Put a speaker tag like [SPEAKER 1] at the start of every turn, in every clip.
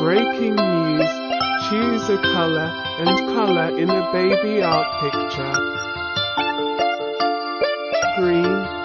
[SPEAKER 1] Breaking news. Choose a color and color in a baby art picture. Green.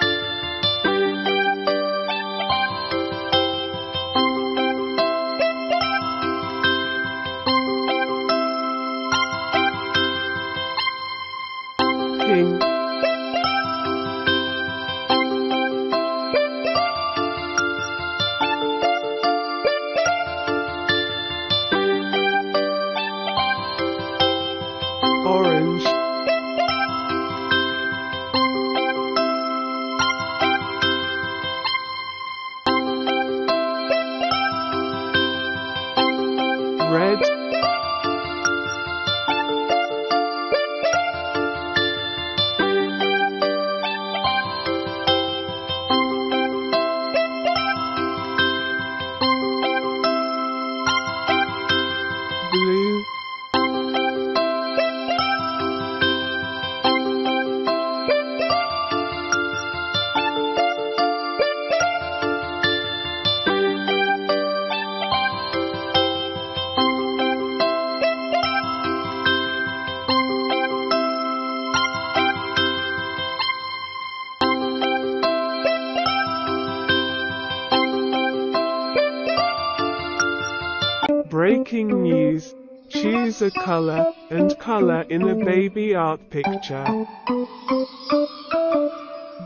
[SPEAKER 1] Breaking news. Choose a color and color in a baby art picture.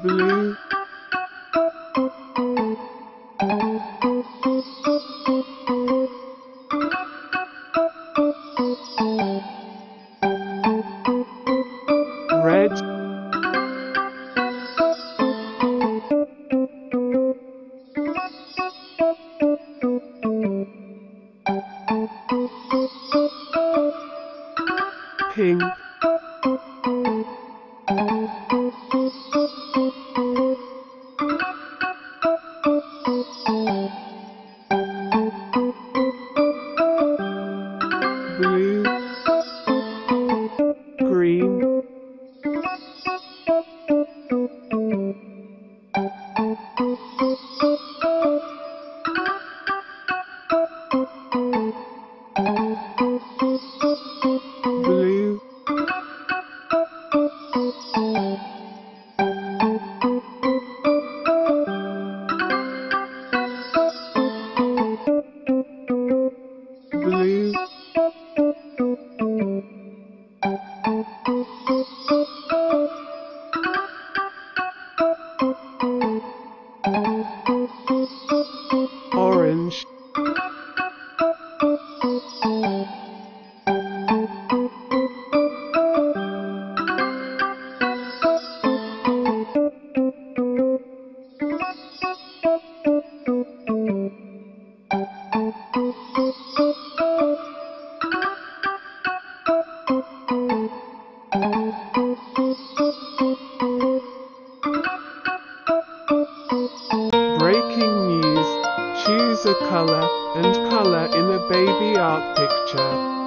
[SPEAKER 1] Blue. is a color, and color in a baby art picture.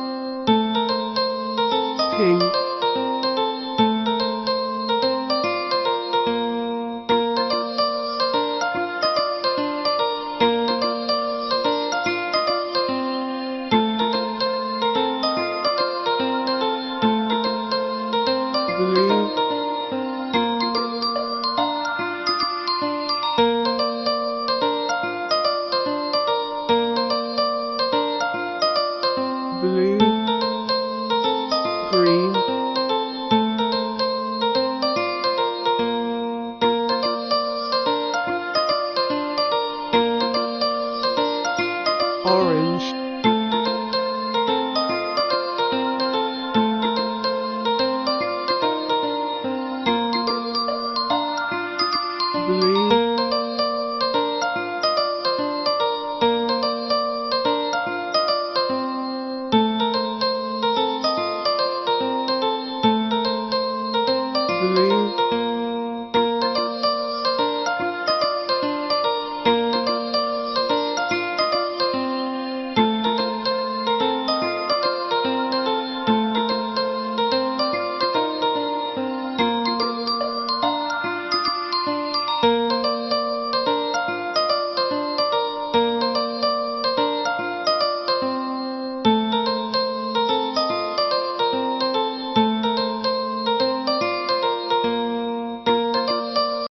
[SPEAKER 1] blue.